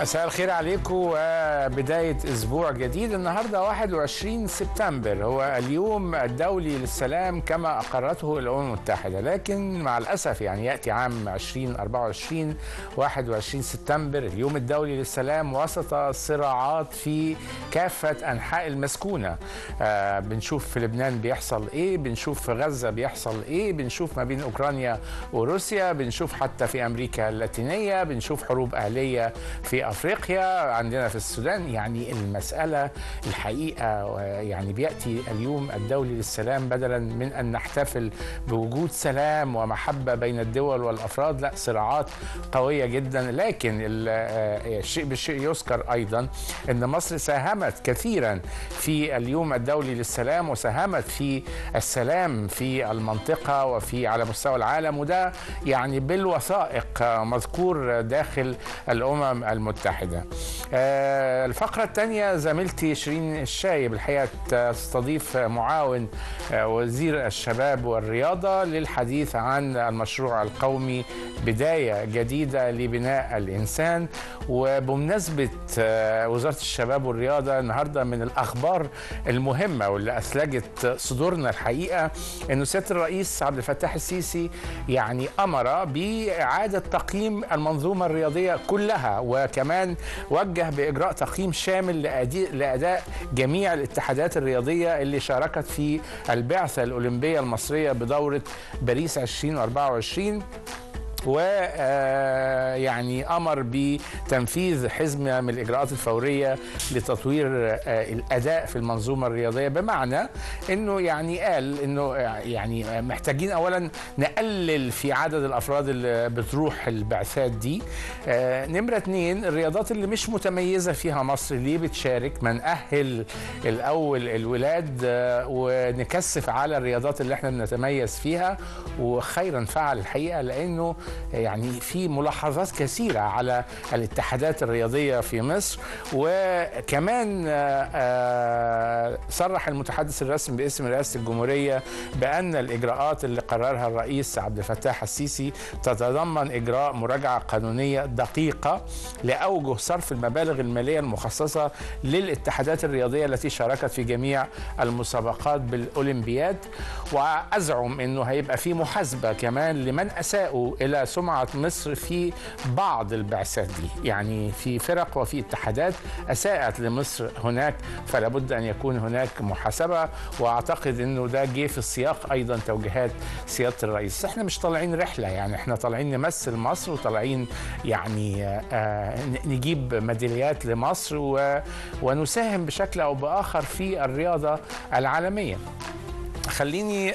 مساء الخير عليكم وبداية أسبوع جديد. النهاردة 21 سبتمبر هو اليوم الدولي للسلام كما أقرته الأمم المتحدة. لكن مع الأسف يعني يأتي عام 2024 21 سبتمبر اليوم الدولي للسلام وسط صراعات في كافة أنحاء المسكونة. آه بنشوف في لبنان بيحصل إيه بنشوف في غزة بيحصل إيه بنشوف ما بين أوكرانيا وروسيا بنشوف حتى في أمريكا اللاتينية بنشوف حروب أهلية في أفريقيا عندنا في السودان يعني المسألة الحقيقة يعني بيأتي اليوم الدولي للسلام بدلا من أن نحتفل بوجود سلام ومحبة بين الدول والأفراد. لا صراعات قوية جدا. لكن الشيء بالشيء يذكر أيضا أن مصر ساهمت كثيرا في اليوم الدولي للسلام وساهمت في السلام في المنطقة وفي على مستوى العالم. وده يعني بالوثائق مذكور داخل الأمم المتحدة. المتحدة. الفقرة الثانية زميلتي شيرين الشايب. الحقيقة تستضيف معاون وزير الشباب والرياضة للحديث عن المشروع القومي بداية جديدة لبناء الإنسان. وبمناسبة وزارة الشباب والرياضة النهاردة من الأخبار المهمة واللي أثلجت صدورنا الحقيقة أنه سيادة الرئيس عبد الفتاح السيسي يعني أمر بإعادة تقييم المنظومة الرياضية كلها وكمان وجه بإجراء تقييم شامل لأداء جميع الاتحادات الرياضية اللي شاركت في البعثة الأولمبية المصرية بدورة باريس 2024 ويعني أمر بتنفيذ حزمة من الإجراءات الفورية لتطوير الأداء في المنظومة الرياضية بمعنى إنه يعني قال إنه يعني محتاجين اولا نقلل في عدد الأفراد اللي بتروح البعثات دي. نمرة اثنين الرياضات اللي مش متميزة فيها مصر ليه بتشارك؟ ما نأهل الأول الولاد ونكثف على الرياضات اللي إحنا بنتميز فيها وخيرا فعل الحقيقة لأنه يعني في ملاحظات كثيرة على الاتحادات الرياضية في مصر وكمان صرح المتحدث الرسمي باسم رئاسة الجمهورية بأن الإجراءات اللي قررها الرئيس عبد الفتاح السيسي تتضمن إجراء مراجعة قانونية دقيقة لأوجه صرف المبالغ المالية المخصصة للاتحادات الرياضية التي شاركت في جميع المسابقات بالأولمبياد. وأزعم أنه هيبقى في محاسبة كمان لمن أساءوا إلى سمعة مصر في بعض البعثات دي. يعني في فرق وفي اتحادات أساءت لمصر هناك فلا بد أن يكون هناك محاسبة. وأعتقد أنه ده جه في السياق أيضا توجيهات سيادة الرئيس. إحنا مش طالعين رحلة يعني إحنا طالعين نمثل مصر وطالعين يعني آه نجيب ميداليات لمصر ونساهم بشكل أو بآخر في الرياضة العالمية. خليني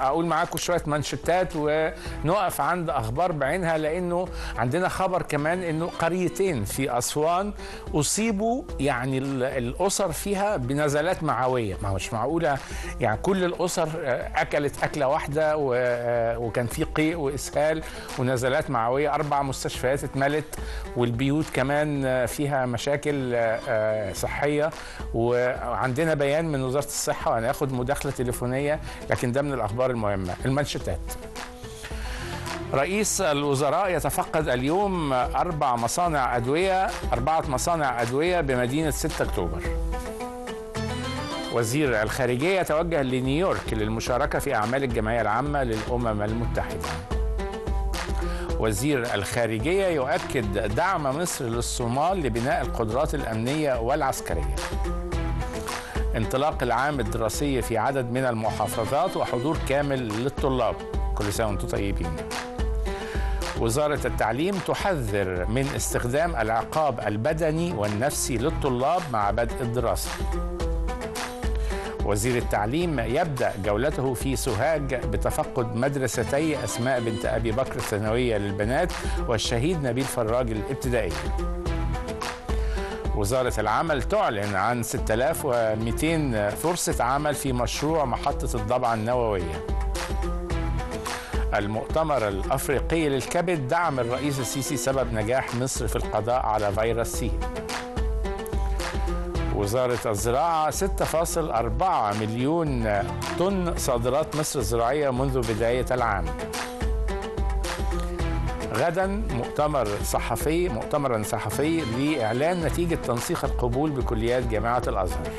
أقول معاكم شوية منشطات ونقف عند أخبار بعينها لأنه عندنا خبر كمان إنه قريتين في أسوان أصيبوا يعني الأسر فيها بنزلات معوية. ما مش معقولة يعني كل الأسر أكلت أكلة واحدة وكان في قيء وإسهال ونزلات معوية. أربع مستشفيات اتملت والبيوت كمان فيها مشاكل صحية. وعندنا بيان من وزارة الصحة وهناخد ناخد مداخلة تليفونية لكن ده من الأخبار المهمة. المنشطات رئيس الوزراء يتفقد اليوم أربع مصانع أدوية أربعة مصانع أدوية بمدينة 6 أكتوبر. وزير الخارجية يتوجه لنيويورك للمشاركة في أعمال الجمعية العامة للأمم المتحدة. وزير الخارجية يؤكد دعم مصر للصومال لبناء القدرات الأمنية والعسكرية. انطلاق العام الدراسي في عدد من المحافظات وحضور كامل للطلاب. كل سنة وأنتم طيبين. وزارة التعليم تحذر من استخدام العقاب البدني والنفسي للطلاب مع بدء الدراسة. وزير التعليم يبدأ جولته في سوهاج بتفقد مدرستي أسماء بنت أبي بكر الثانوية للبنات والشهيد نبيل فراج الابتدائية وزارة العمل تعلن عن 6200 فرصة عمل في مشروع محطة الضبعة النووية المؤتمر الأفريقي للكبد دعم الرئيس السيسي سبب نجاح مصر في القضاء على فيروس سي. وزارة الزراعة 6.4 مليون طن صادرات مصر الزراعية منذ بداية العام. غدا مؤتمر صحفي مؤتمرا صحفي لإعلان نتيجة تنسيق القبول بكليات جامعة الأزهر.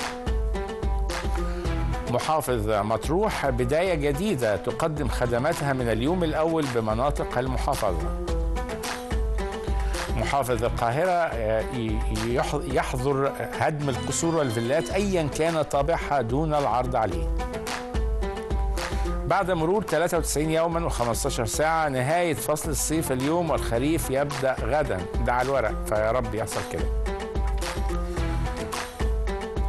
محافظ مطروح بداية جديدة تقدم خدماتها من اليوم الأول بمناطق المحافظة. محافظ القاهرة آه، يحظر هدم القصور والفيلات أيا كان طابعها دون العرض عليه. بعد مرور 93 يوما و15 ساعة نهاية فصل الصيف اليوم والخريف يبدأ غدا. ده على الورق فيا رب يحصل كده.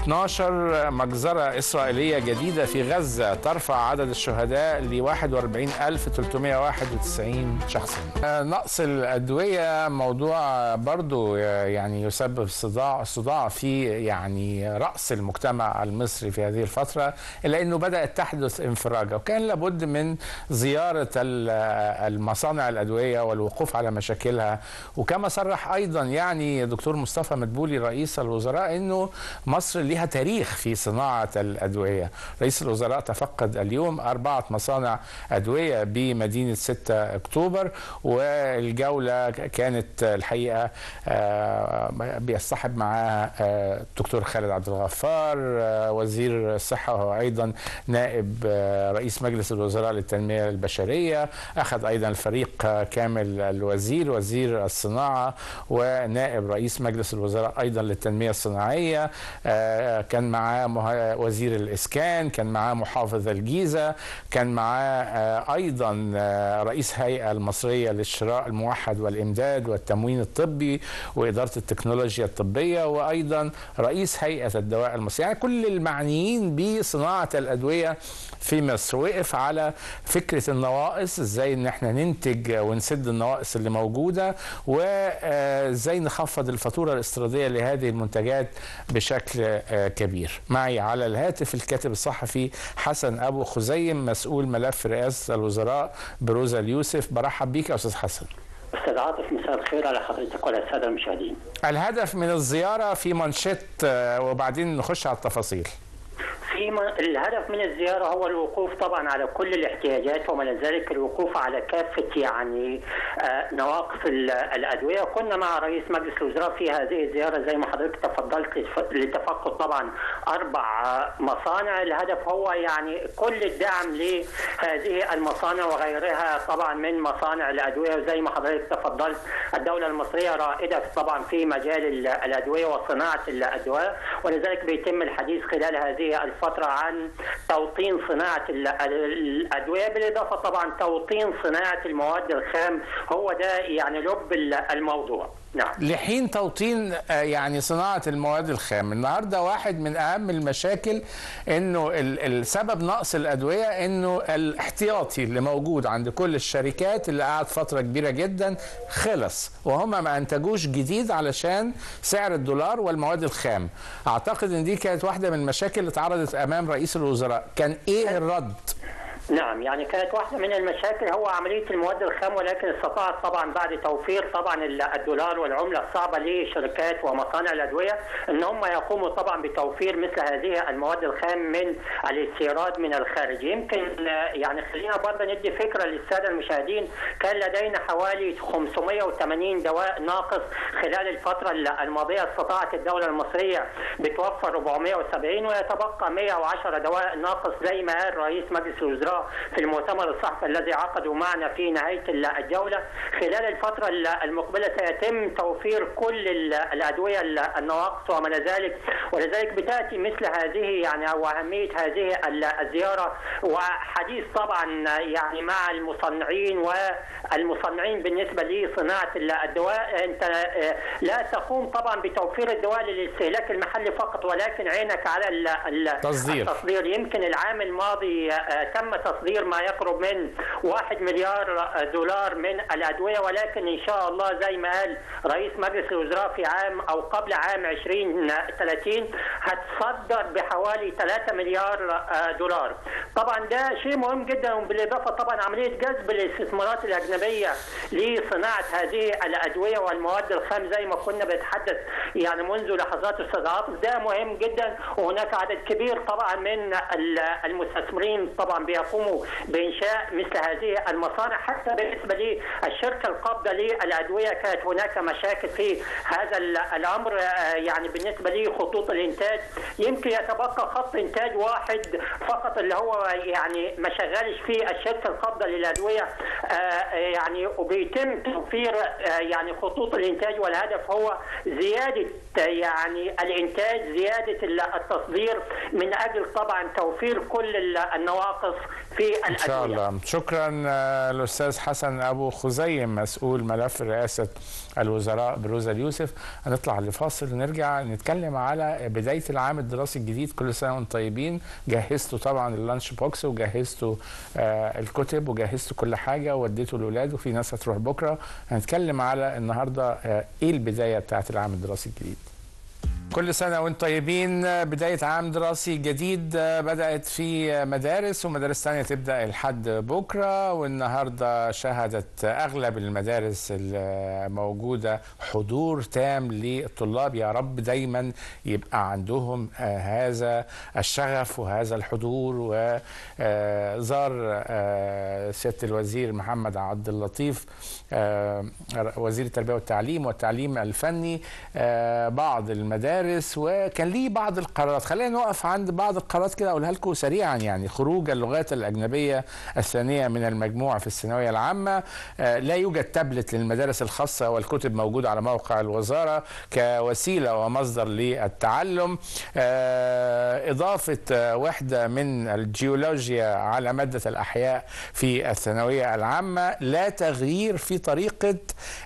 12 مجزرة إسرائيلية جديدة في غزة ترفع عدد الشهداء ل 41391 شخصا. نقص الأدوية موضوع برضو يعني يسبب صداع صداع في يعني رأس المجتمع المصري في هذه الفترة إلا أنه بدأت تحدث انفراجة. وكان لابد من زيارة المصانع الأدوية والوقوف على مشاكلها. وكما صرح أيضا يعني دكتور مصطفى مدبولي رئيس الوزراء أنه مصر لها تاريخ في صناعة الأدوية. رئيس الوزراء تفقد اليوم أربعة مصانع أدوية بمدينة 6 أكتوبر والجولة كانت الحقيقة آه، بيصطحب معاه الدكتور خالد عبد الغفار آه، وزير الصحة وهو أيضا نائب آه، رئيس مجلس الوزراء للتنمية البشرية. أخذ أيضا الفريق كامل الوزير وزير الصناعة ونائب رئيس مجلس الوزراء أيضا للتنمية الصناعية. كان معاه وزير الإسكان كان معاه محافظ الجيزة كان معاه آه، أيضا آه، رئيس هيئة المصرية للشراء الموحد والإمداد والتموين الطبي وإدارة التكنولوجيا الطبية وأيضا رئيس هيئة الدواء المصرية يعني كل المعنيين بصناعة الأدوية في مصر. وقف على فكرة النواقص إزاي إن إحنا ننتج ونسد النواقص اللي موجودة وازاي نخفض الفاتورة الاستيرادية لهذه المنتجات بشكل آه، كبير معي على الهاتف الكاتب الصحفي حسن أبو خزيم مسؤول ملف رئاسة الوزراء بروزا اليوسف برحب بيك يا أستاذ حسن أستاذ عاطف مساء الخير على حضرتك وعلى السادة المشاهدين. الهدف من الزيارة في منشط آه، وبعدين نخش على التفاصيل. في الهدف من الزيارة هو الوقوف طبعا على كل الاحتياجات وما ذلك الوقوف على كافة يعني آه، نواقص الأدوية. كنا مع رئيس مجلس الوزراء في هذه الزيارة زي ما حضرتك تفضلت لتفقد طبعا أربع مصانع. الهدف هو يعني كل الدعم لهذه المصانع وغيرها طبعا من مصانع الأدوية. وزي ما حضرتك تفضلت الدولة المصرية رائدة طبعا في مجال الأدوية وصناعة الادويه ولذلك بيتم الحديث خلال هذه الفترة. فترة عن توطين صناعة الأدوية بالإضافة طبعا توطين صناعة المواد الخام هو ده يعني لب الموضوع. نعم. لحين توطين آه، يعني صناعة المواد الخام. النهارده واحد من أهم المشاكل إنه السبب نقص الأدوية إنه الاحتياطي اللي موجود عند كل الشركات اللي قعد فترة كبيرة جدا خلص وهم ما أنتجوش جديد علشان سعر الدولار والمواد الخام. أعتقد إن دي كانت واحدة من المشاكل اللي اتعرضت أمام رئيس الوزراء. كان إيه الرد؟ نعم يعني كانت واحدة من المشاكل هو عملية المواد الخام ولكن استطاعت طبعا بعد توفير طبعا الدولار والعملة الصعبة لشركات ومصانع الأدوية أن هم يقوموا طبعا بتوفير مثل هذه المواد الخام من الاستيراد من الخارج. يمكن يعني خلينا برضه ندي فكرة للسادة المشاهدين كان لدينا حوالي 580 دواء ناقص خلال الفترة الماضية استطاعت الدولة المصرية بتوفر 470 ويتبقى 110 دواء ناقص زي ما قال رئيس مجلس الوزراء في المؤتمر الصحفي الذي عقدوا معنا في نهاية الجولة. خلال الفترة المقبلة سيتم توفير كل الأدوية النواقص وما ذلك ولذلك بتأتي مثل هذه يعني أو أهمية هذه الزيارة. وحديث طبعا يعني مع المصنعين والمصنعين بالنسبة لصناعة الدواء. أنت لا تقوم طبعا بتوفير الدواء للاستهلاك المحلي فقط ولكن عينك على التصدير, التصدير. يمكن العام الماضي آه، تم تصدير ما يقرب من 1 مليار دولار من الأدوية ولكن إن شاء الله زي ما قال رئيس مجلس الوزراء في عام أو قبل عام 2030 هتصدر بحوالي 3 مليار دولار. طبعا ده شيء مهم جدا وبالإضافة طبعا عملية جذب الاستثمارات الأجنبية لصناعة هذه الأدوية والمواد الخام زي ما كنا بنتحدث يعني منذ لحظات أستاذ عاطف ده مهم جدا وهناك عدد كبير طبعا من المستثمرين طبعا بيقوموا يقوموا بإنشاء مثل هذه المصانع حتى بالنسبة للشركة القابضة للأدوية. كانت هناك مشاكل في هذا الأمر يعني بالنسبة لخطوط الإنتاج. يمكن يتبقى خط إنتاج واحد فقط اللي هو يعني ما شغالش فيه الشركة القابضة للأدوية. يعني وبيتم توفير يعني خطوط الإنتاج والهدف هو زيادة يعني الإنتاج زيادة التصدير. من أجل طبعا توفير كل النواقص في الأدوية. إن شاء الله. شكرا الأستاذ حسن أبو خزيم مسؤول ملف رئاسة الوزراء بروزا اليوسف هنطلع لفاصل ونرجع نتكلم على بداية العام الدراسي الجديد. كل سنة وأنتم طيبين. جهزتوا طبعا ال lunch box وجهزتوا آه الكتب وجهزتوا كل حاجة ووديتوا الاولاد وفي ناس هتروح بكرة. هنتكلم على النهارده آه إيه البداية بتاعت العام الدراسي الجديد. كل سنة وإنتم طيبين. بداية عام دراسي جديد بدأت في مدارس ومدارس ثانية تبدأ الحد بكرة والنهاردة شهدت أغلب المدارس الموجودة حضور تام للطلاب. يا رب دايما يبقى عندهم هذا الشغف وهذا الحضور وزار سيادة الوزير محمد عبد اللطيف وزير التربية والتعليم والتعليم الفني بعض المدارس. المدارس وكان ليه بعض القرارات. خلينا نقف عند بعض القرارات كده أقولها لكم سريعا. يعني خروج اللغات الأجنبية الثانية من المجموع في الثانوية العامة لا يوجد تابلت للمدارس الخاصة والكتب موجودة على موقع الوزارة كوسيلة ومصدر للتعلم. إضافة وحده من الجيولوجيا على مادة الأحياء في الثانوية العامة لا تغيير في طريقة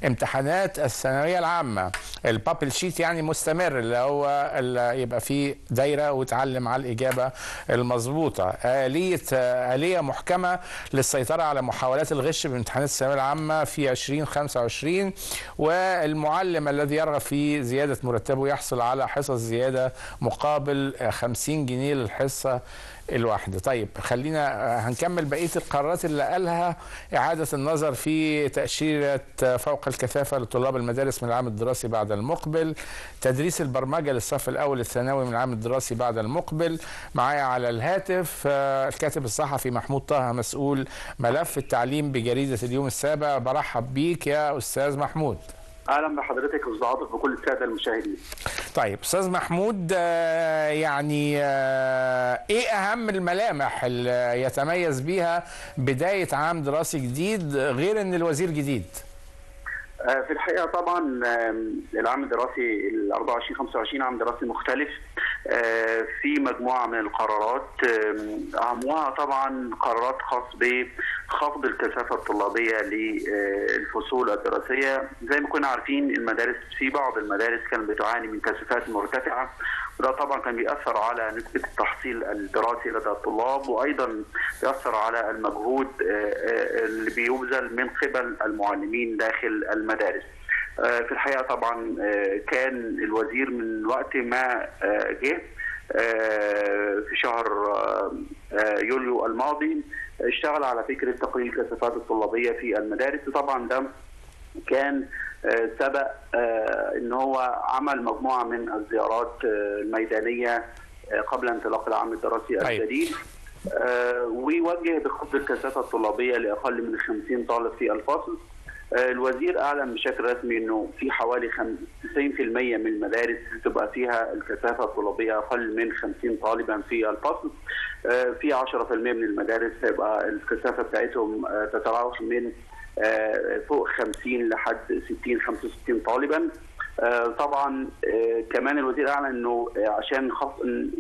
امتحانات الثانوية العامة. البابل شيت يعني مستمر. اللي هو اللي يبقى فيه دايرة وتعلم على الإجابة المظبوطة. اليه آلية محكمة للسيطرة على محاولات الغش بامتحانات الثانوية العامة في 2025 والمعلم الذي يرغب في زيادة مرتبه يحصل على حصص زيادة مقابل 50 جنيه للحصة. الواحدة. طيب خلينا هنكمل بقية القرارات اللي قالها إعادة النظر في تأشيرة فوق الكثافة لطلاب المدارس من العام الدراسي بعد المقبل تدريس البرمجة للصف الأول الثانوي من العام الدراسي بعد المقبل معايا على الهاتف الكاتب الصحفي محمود طه مسؤول ملف التعليم بجريدة اليوم السابع. برحب بيك يا أستاذ محمود. أهلا بحضرتك أستاذ عاطف وكل السادة المشاهدين. طيب أستاذ محمود يعني إيه أهم الملامح اللي يتميز بيها بداية عام دراسي جديد غير إن الوزير جديد؟ في الحقيقة طبعا العام الدراسي ال 24 25 عام دراسي مختلف في مجموعة من القرارات اهمها طبعا قرارات خاص بخفض الكثافه الطلابية للفصول الدراسية. زي ما كنا عارفين المدارس في بعض المدارس كانت بتعاني من كثافات مرتفعة وده طبعا كان بيأثر على نسبة التحصيل الدراسي لدى الطلاب وأيضا بيأثر على المجهود اللي بيبذل من قبل المعلمين داخل المدارس. في الحقيقة طبعا كان الوزير من وقت ما جه في شهر يوليو الماضي اشتغل على فكرة تقليل الكثافات الطلابية في المدارس. وطبعا ده كان سبق إن هو عمل مجموعة من الزيارات الميدانية قبل انطلاق العام الدراسي الجديد. ويوجه بخفض الكثافة الطلابية لأقل من 50 طالب في الفصل. الوزير أعلن بشكل رسمي إنه في حوالي 90% من المدارس تبقى فيها الكثافة الطلابية أقل من 50 طالبا في الفصل. في 10% من المدارس هيبقى الكثافة بتاعتهم تتراوح من فوق 50 لحد 60 65 طالبا. طبعا كمان الوزير أعلن إنه عشان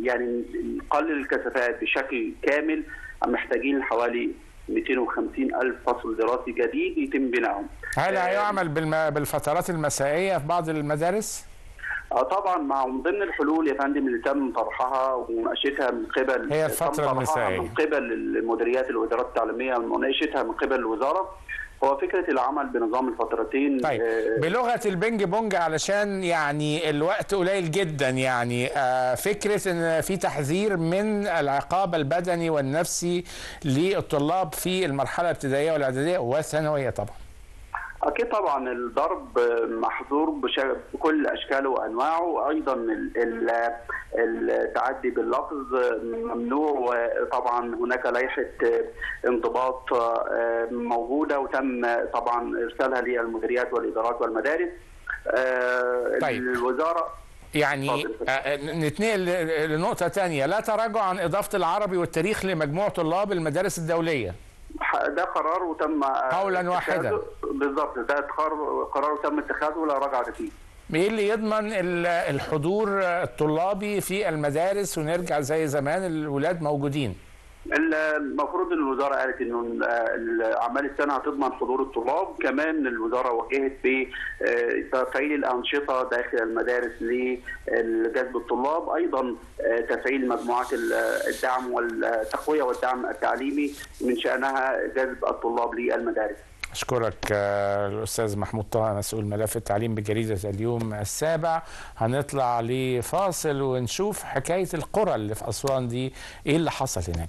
يعني نقلل الكثافات بشكل كامل محتاجين حوالي 250 ألف فصل دراسي جديد يتم بنائهم هل هيعمل بالفترات المسائية في بعض المدارس؟ طبعا مع من ضمن الحلول يا فندم اللي تم طرحها ومناقشتها من قبل هي الفترة المسائية من قبل المديريات الوزارات التعليمية ومناقشتها من قبل الوزارة. هو فكرة العمل بنظام الفترتين طيب بلغة البنج بونج علشان يعني الوقت قليل جدا يعني فكرة إن في تحذير من العقاب البدني والنفسي للطلاب في المرحلة الابتدائية والإعدادية والثانوية طبعا. أكيد طبعا الضرب محظور بكل أشكاله وأنواعه وأيضا ال- ال- التعدي باللفظ ممنوع وطبعا هناك لائحة انضباط موجودة وتم طبعا إرسالها للمديريات والإدارات والمدارس آه، طيب. الوزاره يعني. آه، نتنقل لنقطة تانية لا تراجع عن إضافة العربي والتاريخ لمجموع طلاب المدارس الدولية ده قرار وتم قولاً واحداً. اتخاذه. بالظبط ده قرار وتم اتخاذه ولا رجعه فيه إيه اللي يضمن ال- الحضور الطلابي في المدارس ونرجع زي زمان الولاد موجودين المفروض إن الوزارة قالت إنه ال- ال- اعمال السنة هتضمن حضور الطلاب. كمان الوزارة وجهت بتفعيل الأنشطة داخل المدارس لجذب الطلاب. أيضا آه، تفعيل مجموعات ال- الدعم والتقوية والدعم التعليمي من شأنها جذب الطلاب للمدارس. أشكرك آه، الأستاذ محمود طه مسؤول ملف التعليم بجريدة اليوم السابع. هنطلع لفاصل ونشوف حكاية القرى اللي في أسوان دي. إيه اللي حصل هناك؟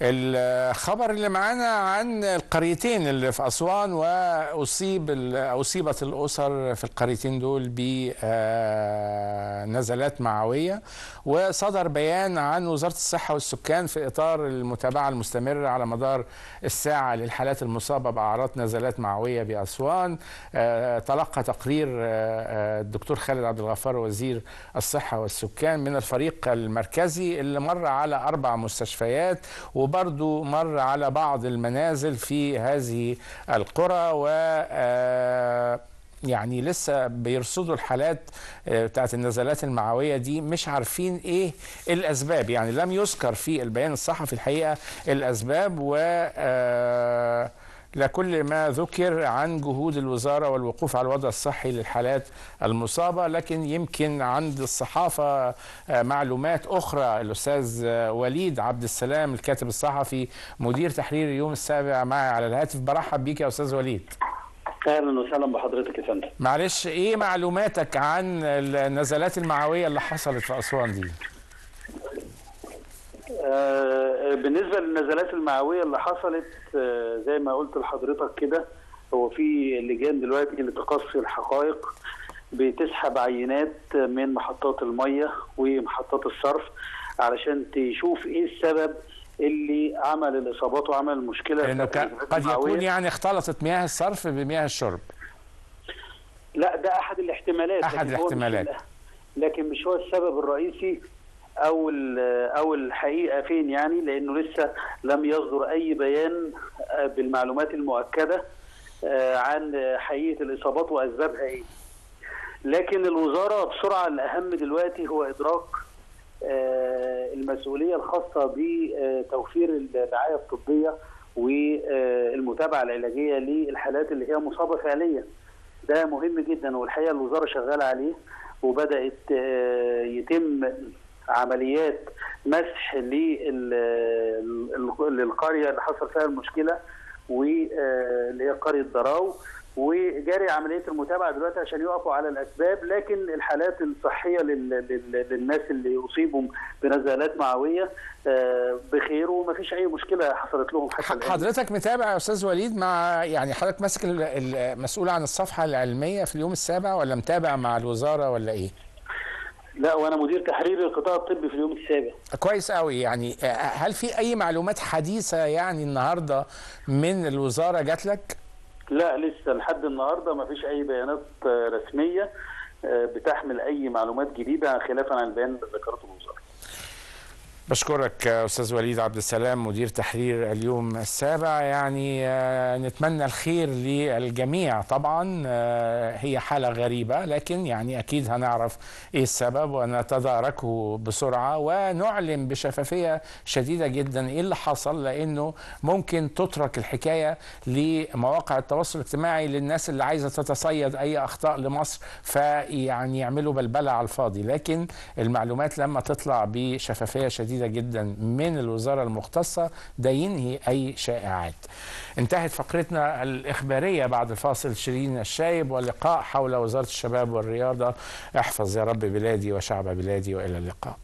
الخبر اللي معانا عن القريتين اللي في أسوان وأصيب أصيبت الأسر في القريتين دول بنزلات معوية. وصدر بيان عن وزارة الصحة والسكان في إطار المتابعة المستمرة على مدار الساعة للحالات المصابة بأعراض نزلات معوية بأسوان. آه، تلقى تقرير آه، آه، الدكتور خالد عبد الغفار وزير الصحة والسكان من الفريق المركزي اللي مر على أربع مستشفيات وبرضو مر على بعض المنازل في هذه القرى و آه، يعني لسه بيرصدوا الحالات آه، بتاعت النزلات المعوية دي مش عارفين إيه الأسباب. يعني لم يذكر في البيان الصحفي الحقيقة الأسباب و آه، لكل ما ذكر عن جهود الوزارة والوقوف على الوضع الصحي للحالات المصابة لكن يمكن عند الصحافة آه، معلومات أخرى. الأستاذ آه، وليد عبد السلام الكاتب الصحفي مدير تحرير اليوم السابع معي على الهاتف. برحب بيك يا أستاذ وليد. أهلا وسهلا بحضرتك يا فندم. معلش إيه معلوماتك عن النزلات المعوية اللي حصلت في أسوان دي؟ بالنسبة للنزلات المعوية اللي حصلت آه زي ما قلت لحضرتك كده هو في لجان دلوقتي لتقصي الحقائق بتسحب عينات من محطات المية ومحطات الصرف علشان تشوف إيه السبب اللي عمل الإصابات وعمل المشكلة لأنه قد يكون المعوية. يعني اختلطت مياه الصرف بمياه الشرب لا ده أحد الاحتمالات مش الاحتمالات. ال- لكن مش هو السبب الرئيسي أو أو الحقيقة فين يعني لأنه لسه لم يصدر أي بيان آه، بالمعلومات المؤكدة آه، عن حقيقة الإصابات واسبابها إيه لكن الوزارة بسرعة الأهم دلوقتي هو إدراك آه، المسؤولية الخاصة بتوفير الرعايه الطبية والمتابعة العلاجية للحالات اللي هي مصابة فعليا. ده مهم جدا والحقيقة الوزارة شغالة عليه وبدأت يتم عمليات مسح للقرية اللي حصل فيها المشكلة واللي هي قرية ضراو وجاري عملية المتابعة دلوقتي عشان يقفوا على الأسباب لكن الحالات الصحية لل- لل- للناس اللي اصيبوا بنزلات معوية آه، بخير ومفيش أي مشكلة حصلت لهم حتى. حضرتك متابع يا أستاذ وليد مع يعني حضرتك ماسك ال- المسؤول عن الصفحة العلمية في اليوم السابع ولا متابع مع الوزارة ولا إيه لا وأنا مدير تحرير القطاع الطبي في اليوم السابع. كويس قوي يعني آه، هل في أي معلومات حديثة يعني النهارده من الوزارة جات لك؟ لا لسه لحد النهارده ما فيش أي بيانات آه، رسمية آه، بتحمل أي معلومات جديدة خلافا عن البيان اللي ذكرته الوزارة. بشكرك أستاذ وليد عبد السلام مدير تحرير اليوم السابع. يعني آه، نتمنى الخير للجميع. طبعا آه، هي حالة غريبة لكن يعني أكيد هنعرف إيه السبب ونتداركه بسرعة ونعلن بشفافية شديدة جدا إيه اللي حصل لأنه ممكن تترك الحكاية لمواقع التواصل الاجتماعي للناس اللي عايزة تتصيد أي أخطاء لمصر فيعني يعملوا بلبله على الفاضي. لكن المعلومات لما تطلع بشفافية شديدة جدا من الوزارة المختصة ده ينهي أي شائعات. انتهت فقرتنا الإخبارية بعد الفاصل شيرين الشايب ولقاء حول وزارة الشباب والرياضة احفظ يا رب بلادي وشعب بلادي وإلى اللقاء.